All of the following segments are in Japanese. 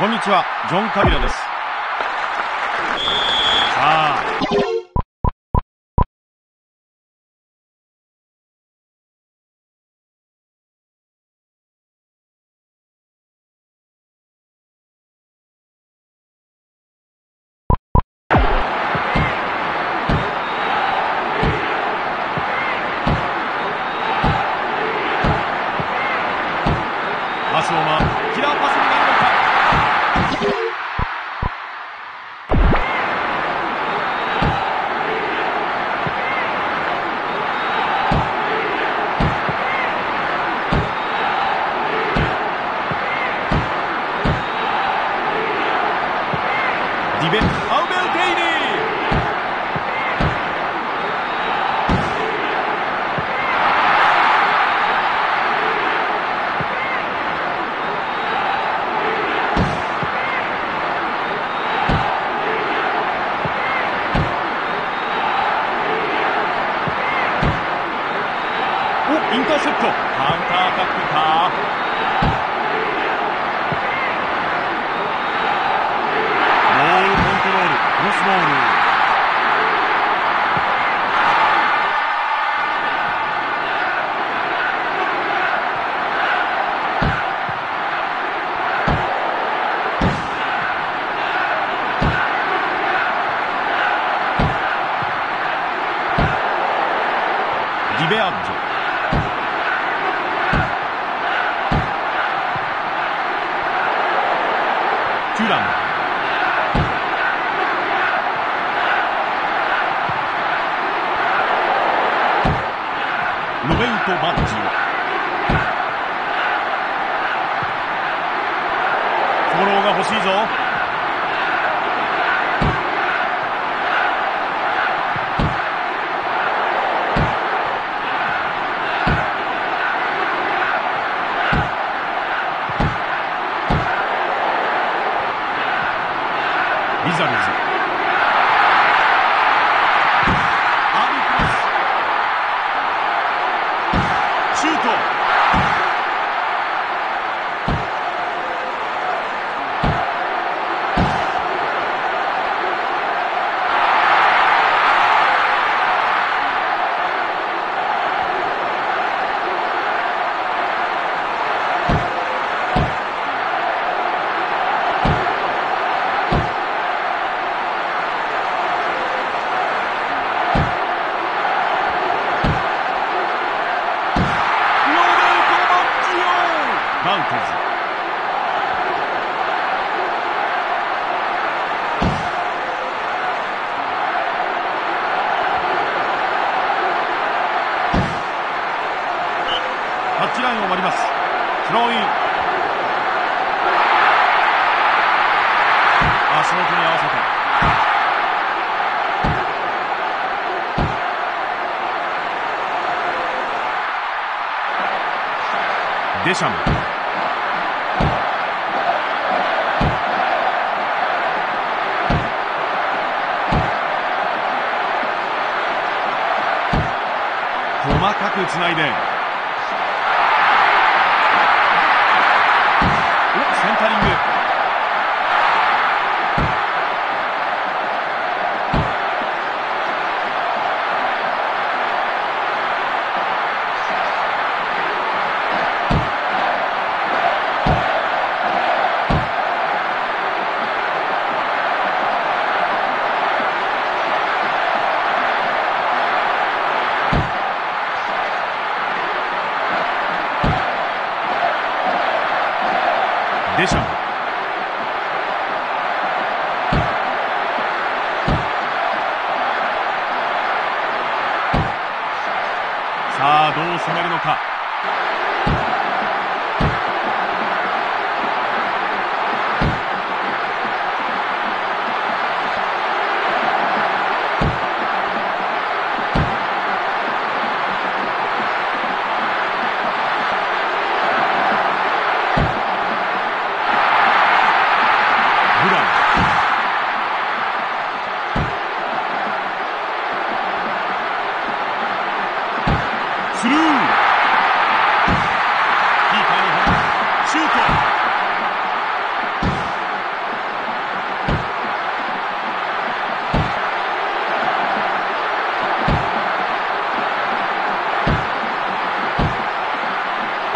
こんにちは、ジョン・カビラです。Stephen. Oh, Maldini! ランロベルト・バッジフォローが欲しいぞデシャン細かくつないでデシャンさあどう攻めるのか。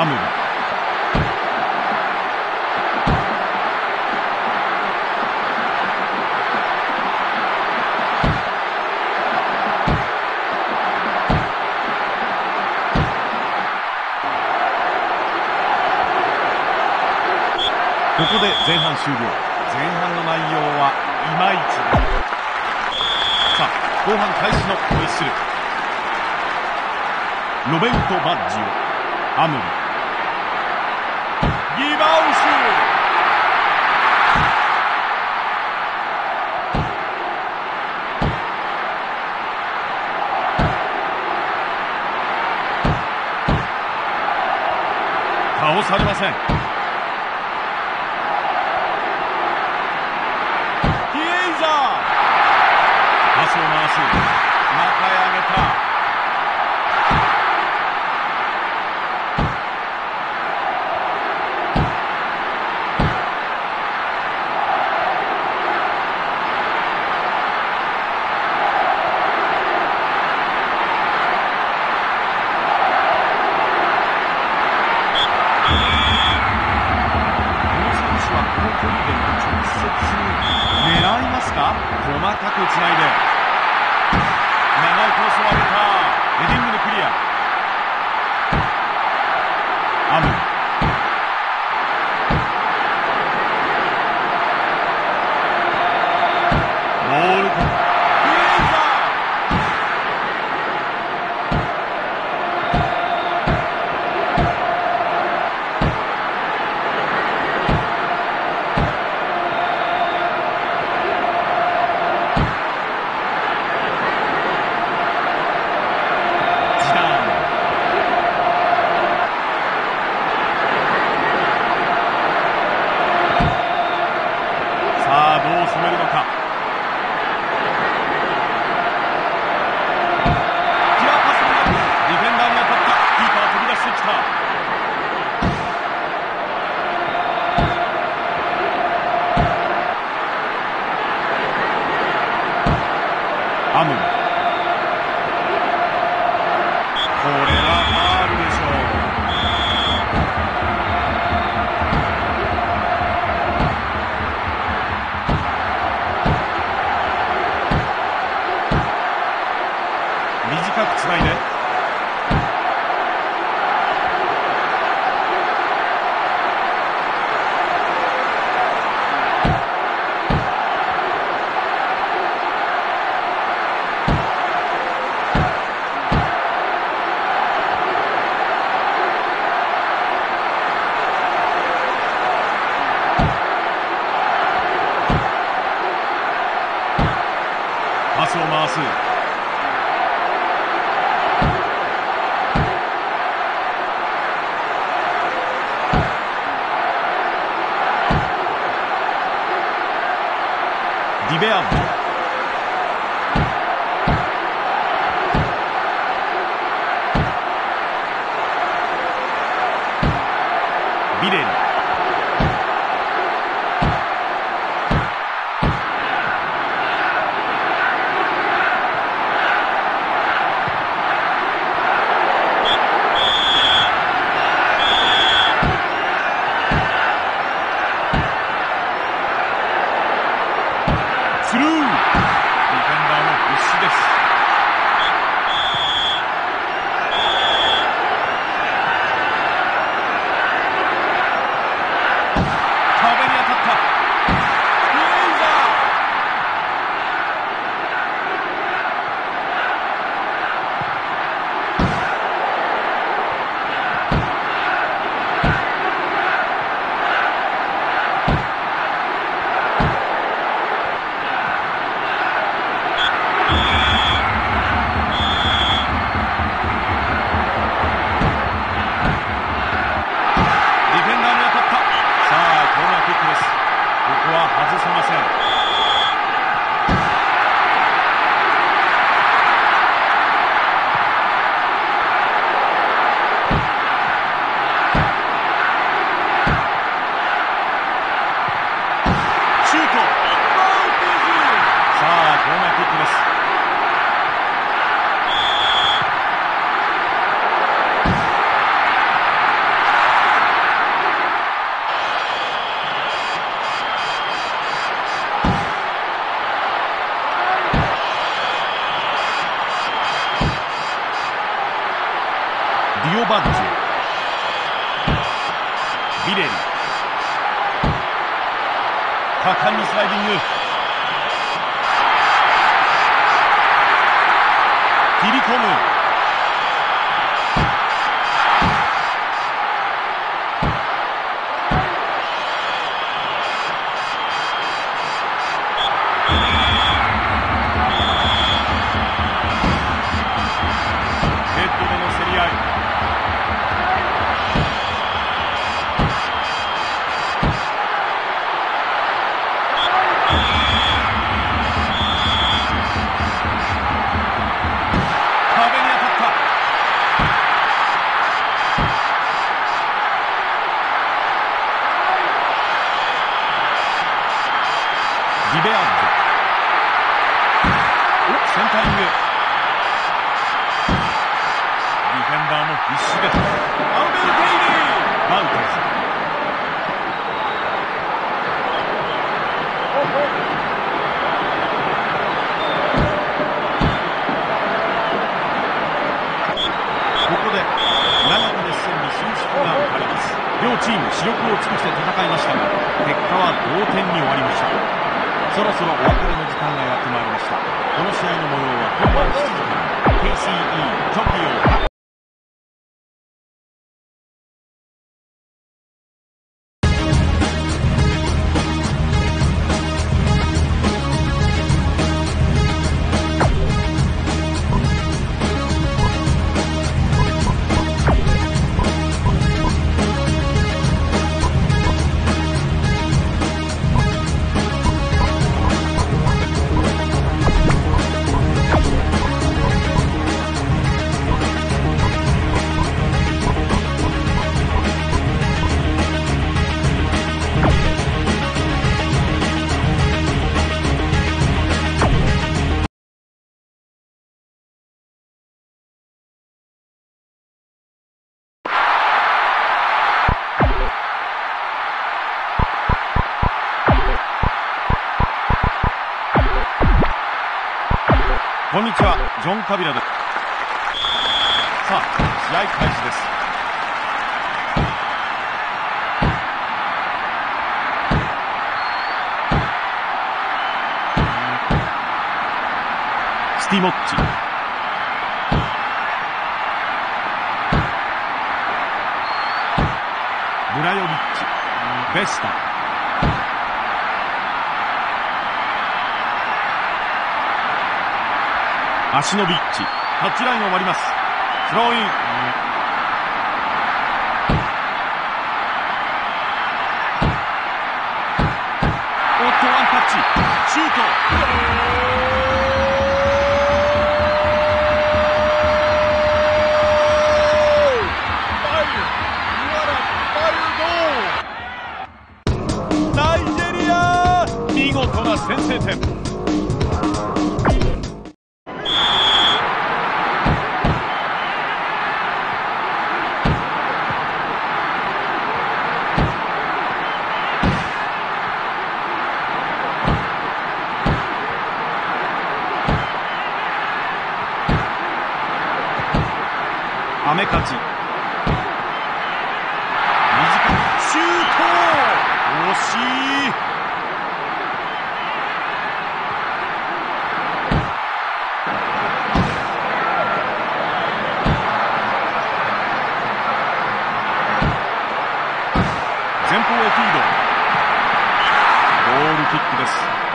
アムリ。ここで前半終了。前半の内容はいまいちさあ後半開始のホイッスル。ロベルト・バッジオアムリ。倒されません。On corner. Die Bären. motivating youth. こんにちは、ジョン・カビラです。さあ、試合開始です。スティモッチ。ブラヨビッチ。ベスタ。足のビッチ。タッチラインを割ります。スローイン。おっとワンタッチ。シュート。ールキックです。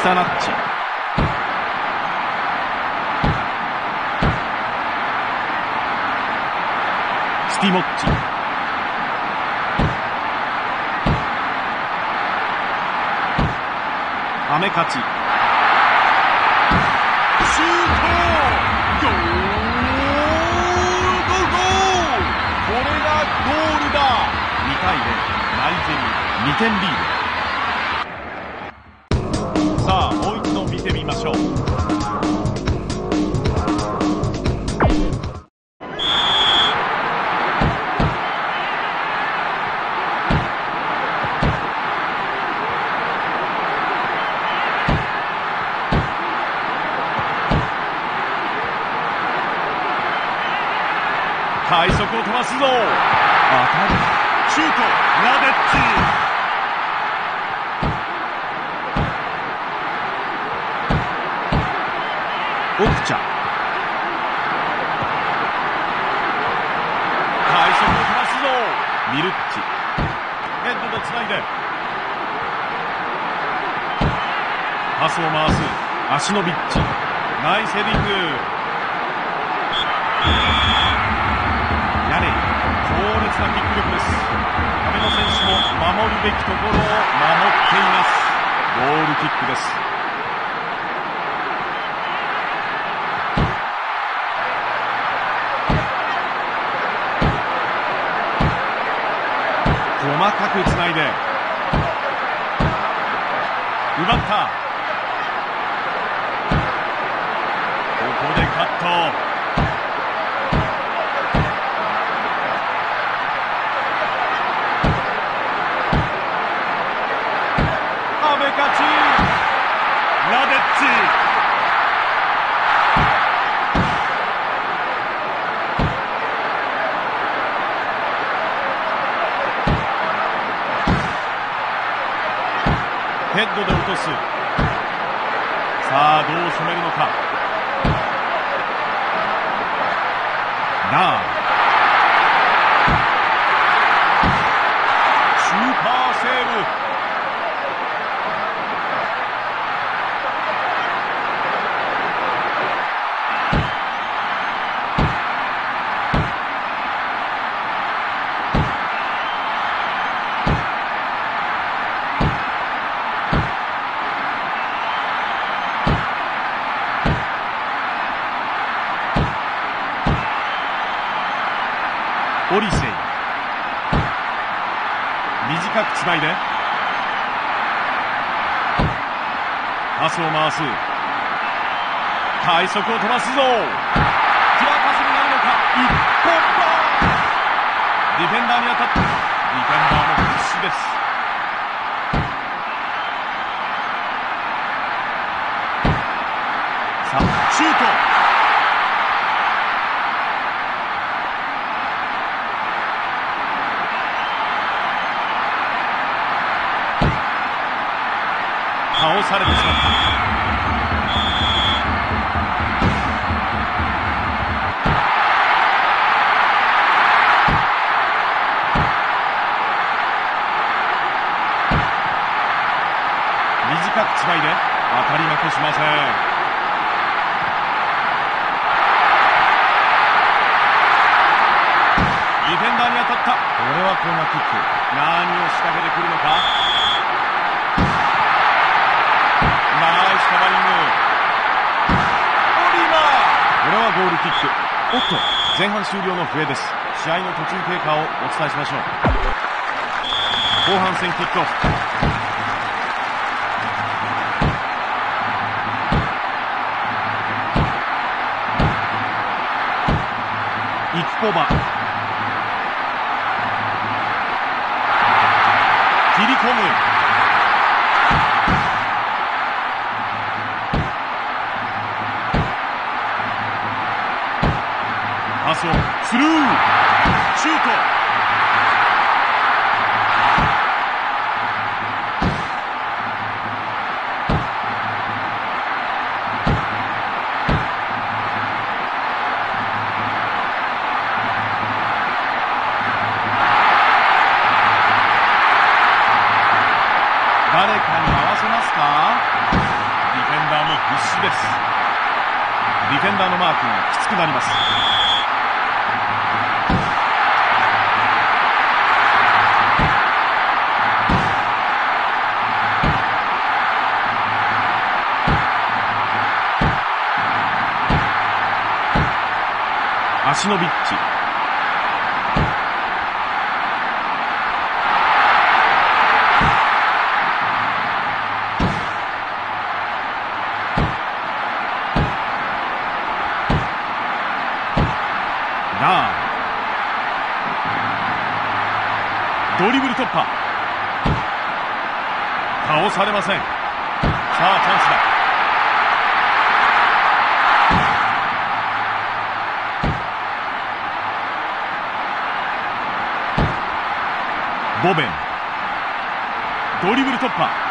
クサナッチスティモッチアメカチシュートゴールゴールゴールこれがゴールだ。2対0ナイジェリ2点リー速を飛ばすぞ当たるシュートラデッチ。オクチャミルッチ。ヘッドでつないで。パスを回す。アシノビッチ。ナイスヘディングなキック力です。壁の選手も守るべきところを守っています。ゴールキックです。細かくつないで。奪った。ッ速を飛ばすぞ。キラーパスになるのか。一本だ。ディフェンダーに当たった。ディフェンダーも必死です。さあシュート。倒されてしまった。おっと前半終了の笛です。試合の途中経過をお伝えしましょう。後半戦キックオフ。イクポバ。切り込む。誰かに合わせますか？ディフェンダーも必死です。ディフェンダーのマークがきつくなります。足のビッチ。倒されません。さあチャンスだ。ボベン。ドリブル突破。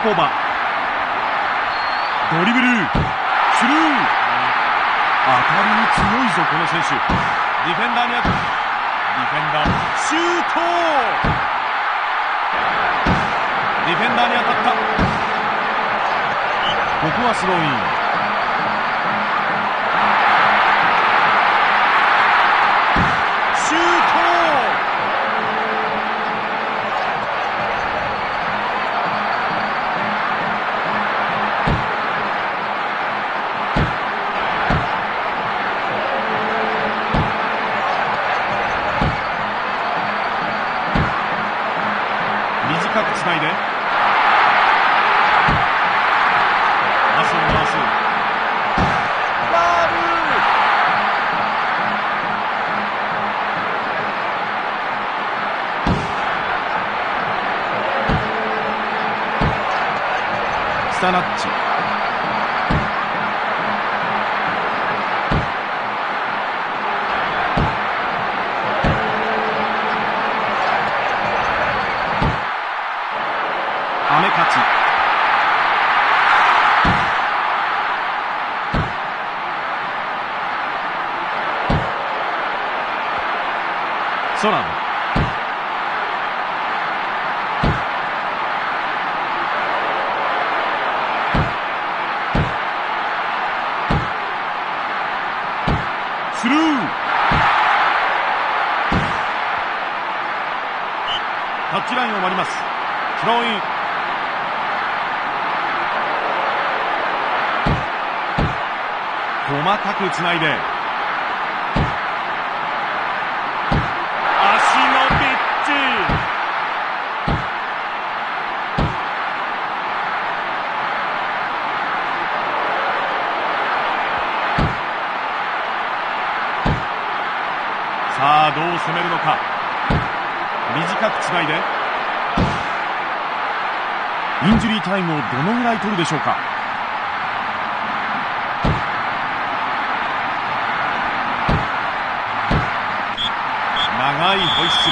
イクポバドリブル。スルー。当たりに強いぞこの選手。ディフェンダーに当たるディフェンダーシュート。ディフェンダーに当たった。ここはスローイン。ソランスルー。タッチラインを割ります。スローイン。細かくつないで。さあどう攻めるのか。短くつないで。インジュリータイムをどのぐらい取るでしょうか。長いホイッス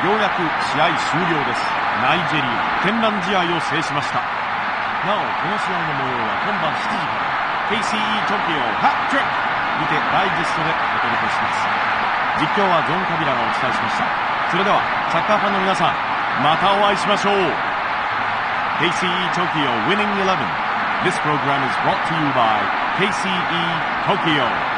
ル。ようやく試合終了です。ナイジェリア天覧試合を制しました。なおこの試合の模様は今晩7時から。KCE トキオンハットリック。にてダイジェストでお届けします。実況はジョン・カビラがお伝えしましたそれではサッカーファンの皆さんまたお会いしましょう KCE Tokyo Winning 11 This program is brought to you by KCE Tokyo